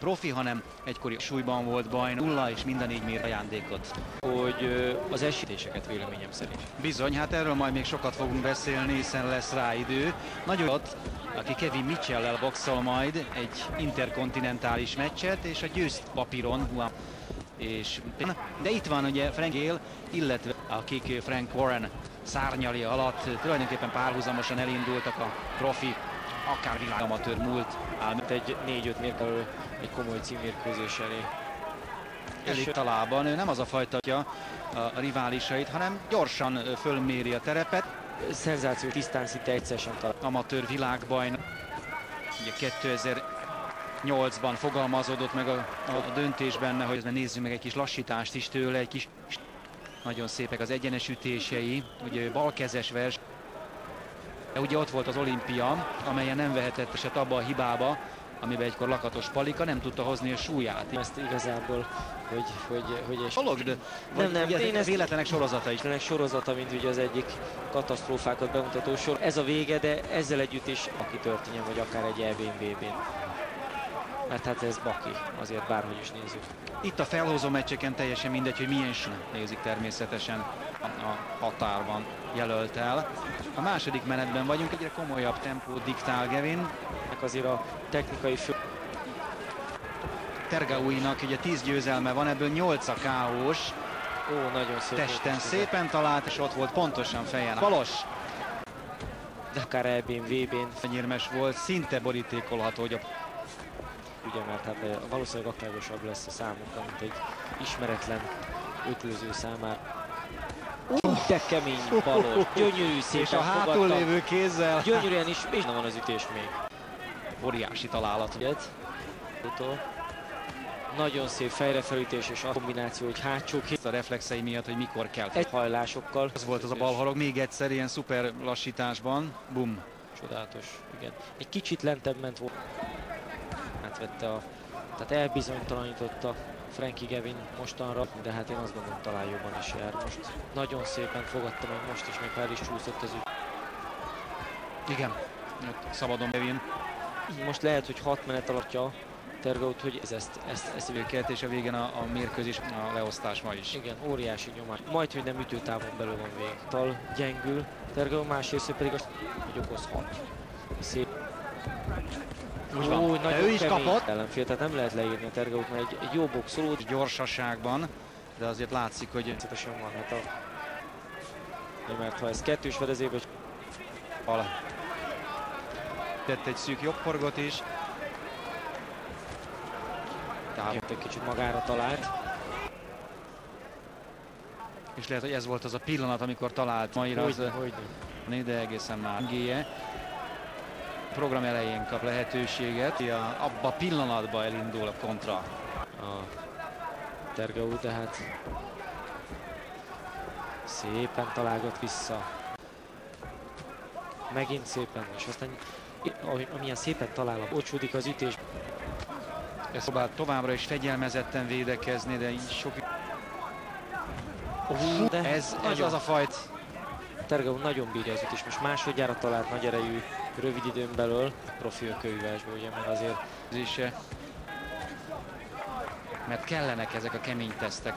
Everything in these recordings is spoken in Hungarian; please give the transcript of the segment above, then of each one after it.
profi, hanem egykori súlyban volt bajnok, nulla és minden négy mér ajándékot. hogy az esítéseket véleményem szerint. Bizony, hát erről majd még sokat fogunk beszélni, hiszen lesz rá idő. Nagyon ott, aki Kevin Mitchell-lel boxol majd egy interkontinentális meccset, és a győzt papíron, és de itt van ugye Frank Gale, illetve akik Frank Warren szárnyali alatt tulajdonképpen párhuzamosan elindultak a profi, akár világamatőr múlt áll Egy 4-5 mérkőző egy komoly címmérkőzés elé. elég talában. Ő nem az a fajta a riválisait, hanem gyorsan fölméri a terepet. Szenzáció tisztán szinte egyszer sem talál. Amatőr világbajnok. Ugye 2008-ban fogalmazódott meg a, a, a döntés benne, hogy nézzük meg egy kis lassítást is tőle, egy kis nagyon szépek az egyenes ütései, ugye ő balkezes vers. Ugye ott volt az olimpia, amelyen nem vehetett eset abba a hibába, amiben egykor lakatos palika nem tudta hozni a súlyát. Ezt igazából, hogy, hogy, hogy és Dolog, de Nem, nem, ugye én ezt- véletlenek sorozata is. ennek sorozata, mint ugye az egyik katasztrófákat bemutató sor. Ez a vége, de ezzel együtt is aki történjen, vagy akár egy EB-n, VB-n. Mert hát ez baki, azért bárhogy is nézzük. Itt a felhozó meccseken teljesen mindegy, hogy milyen sún nézik természetesen a határban jelölt el. A második menetben vagyunk, egyre komolyabb tempót diktál Gevin. Azért a technikai fő... Tergaúinak ugye 10 győzelme van, ebből 8 a KO-s, Ó, nagyon szép. testen volt. szépen talált, és ott volt pontosan fejen. Balos De akár EB-n, VB-n, nyírmes volt, szinte borítékolható, hogy a ugye, mert hát eh, valószínűleg aktágosabb lesz a számunkra, mint egy ismeretlen ötlöző számára. Ú, de kemény balos, gyönyörű szépen és a hátul fogadta. lévő kézzel Gyönyörűen is, és van az ütés még. óriási találat. Utol. Nagyon szép fejrefelütés és a kombináció, hogy hátsó két A reflexei miatt, hogy mikor kell. egy hajlásokkal. Az volt az a balharog, még egyszer ilyen szuper lassításban. Bum. Csodálatos, igen. Egy kicsit lentebb ment volt. Átvette a... Tehát elbizonytalanította Frankie Gevin mostanra, de hát én azt gondolom talán jobban is jár most. Nagyon szépen fogadta meg most is, még ha el is csúszott az ügy. Igen. Ott szabadon Kevin Így most lehet, hogy hat menet alattja Tergaut, hogy ez ezt, ezt, ezt őket, és a végén a, a mérkőzés, a leosztás ma is. Igen, óriási nyomás. Majd, hogy nem ütőtávon belül van vég. Tal gyengül, Tergau másrészt pedig azt, hogy okozhat. Szép. Úgy van. De nagyon ő is kapott. Ellenfél, tehát nem lehet leírni a Tergaut, mert egy, egy jó boxoló, Gyorsaságban, de azért látszik, hogy természetesen van. Hát a... Ja, mert ha ez kettős fedezébe, hogy al tett egy szűk jobbforgot is. Tehát, egy kicsit magára talált. és lehet, hogy ez volt az a pillanat, amikor talált Maira az, Hogyne, hogyne. de egészen már géje. Program elején kap lehetőséget, abba a pillanatban elindul a kontra. a Tergau, de hát szépen találgat vissza. Megint szépen, és aztán amilyen szépen talál, ocsúdik az ütés. Ez próbál továbbra is fegyelmezetten védekezni, de így sok... Ó, de Ez, ez az a fajt, Tergau nagyon bírja az ütés, most másodjára talált nagy erejű, rövid időn belül, profi a kőhívásból, ugye, mert azért érzése, mert kellenek ezek a kemény tesztek.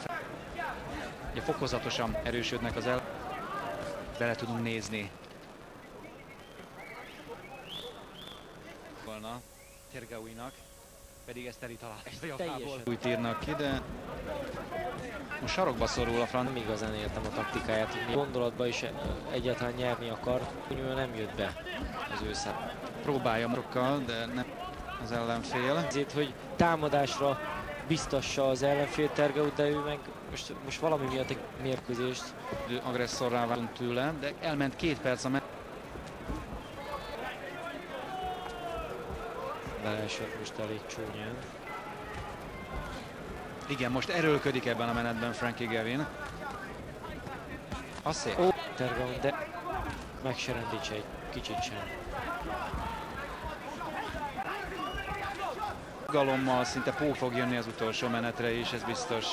Ugye fokozatosan erősödnek az el, bele tudunk nézni. Volna Tergauinak, pedig ezt teli talált. Ez a javából. teljesen- Úgy írnak ki, de most sarokba szorul a front. nem igazán értem a taktikáját, hogy mi gondolatban is egyáltalán nyerni akar, úgy nem jött be az ő szám. Próbálja marokkal, de nem az ellenfél. Ezért, hogy támadásra biztassa az ellenfél Tergau, de ő meg most, most valami miatt egy mérkőzést agresszorrá válunk tőle, de elment két perc a me- beleesett most elég csúnyán. Igen, most erőlködik ebben a menetben Frankie Gavin. Az szép. Ó, Tergau, de meg se rendítse egy kicsit sem. Galommal szinte pó fog jönni az utolsó menetre is, ez biztos.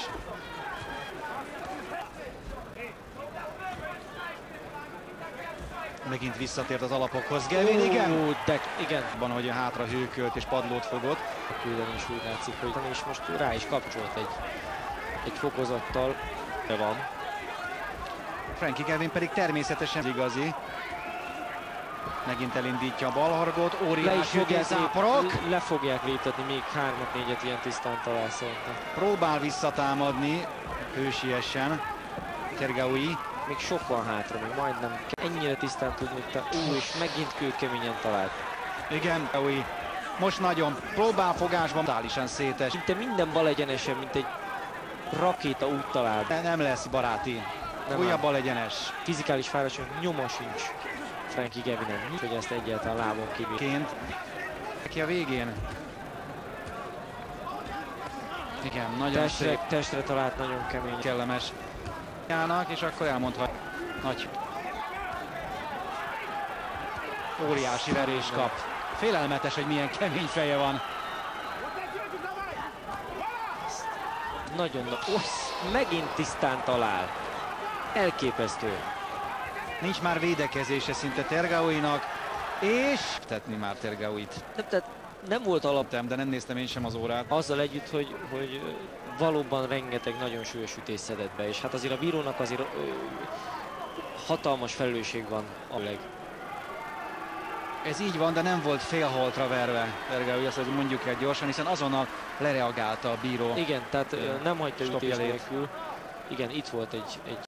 Megint visszatért az alapokhoz. Gevin, igen. Ó, de igen. Abban, hogy hátra hőkölt és padlót fogott. A küldeni is úgy látszik, hogy és most rá is kapcsolt egy, egy fokozattal. De van. Frankie Gevin pedig természetesen igazi. Megint elindítja a balhargot, fogják, záporok. le fogják léptetni még hármat, négyet ilyen tisztán talál szerintem. Próbál visszatámadni, hősiesen. Tergaui. Még sok van hátra, még majdnem ennyire tisztán tudni, te, ú, és megint kőkeményen talált. Igen, Tergaui. Most nagyon próbál fogásban, totálisan szétes. Szinte minden bal egyenesen, mint egy rakéta úgy talál. De nem lesz baráti. Nem Újabb bal egyenes. Fizikális fáradtság nyoma sincs Frankie Gavinen, hogy ezt egyáltalán lábon kívül. Ként. Neki a végén. Igen, nagyon Testre, szép, testre talált nagyon kemény. kellemes. Jának, és akkor elmondhat. Nagy. Óriási verés kap. Félelmetes, hogy milyen kemény feje van. Nagyon, na, ossz, megint tisztán talál. Elképesztő. Nincs már védekezése szinte Tergauinak. És tetni már Tergauit. Tehát nem volt alap De nem néztem én sem az órát. azzal együtt, hogy, hogy valóban rengeteg nagyon súlyos ütés szedett be, és hát azért a bírónak azért ö, hatalmas felelősség van a leg. Ez így van, de nem volt félholtra verve azt hogy mondjuk el gyorsan, hiszen azonnal lereagálta a bíró. Igen, tehát ö, nem hagyta ütés nélkül. Igen, itt volt egy, egy